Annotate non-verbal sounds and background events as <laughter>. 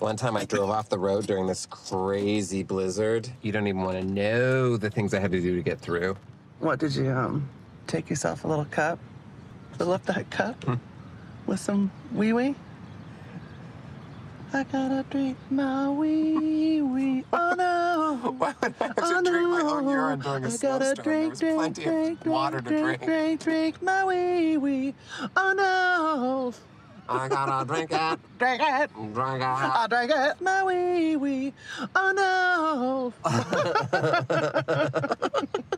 One time I drove off the road during this crazy blizzard. You don't even want to know the things I had to do to get through. What did you um take yourself a little cup? Fill up that cup with some wee wee? I gotta drink my wee wee. Oh <laughs> no. Why would I have to oh, drink my own urine during a I gotta snowstorm? drink, there was drink, plenty drink, of water drink, to drink, drink. drink, drink my wee wee. Oh no. I gotta drink it, Drink it. drink it. I drink it. My wee wee. Oh no. <laughs>